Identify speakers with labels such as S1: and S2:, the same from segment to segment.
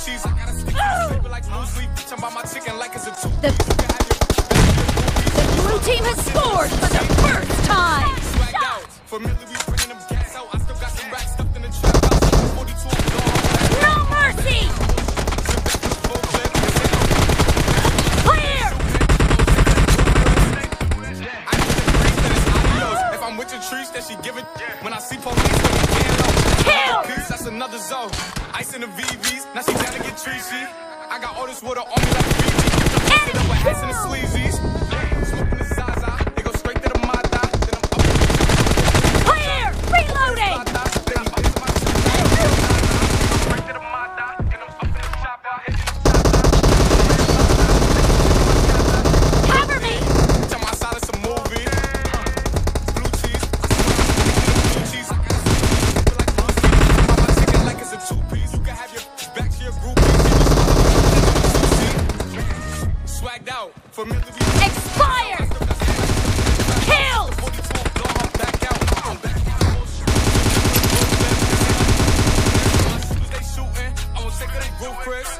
S1: cheese. I gotta stick to the like loose leaf. Bitch, I'm by my chicken like it's a two.
S2: The, the blue team has scored for the first time!
S1: Swagged out. Familiar, we bringing them gas out. I still got some racks stuffed in the trap house. 42 gone.
S2: No mercy! Clear!
S1: I need the grace that is adios. If I'm with your trees that she giving, when I see police, that's another zone. Ice in the VVs, now she gotta get treachy. I got all this water on me like. Sit up with hats the sleazies. Take it, they group, Chris.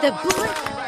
S2: The blue...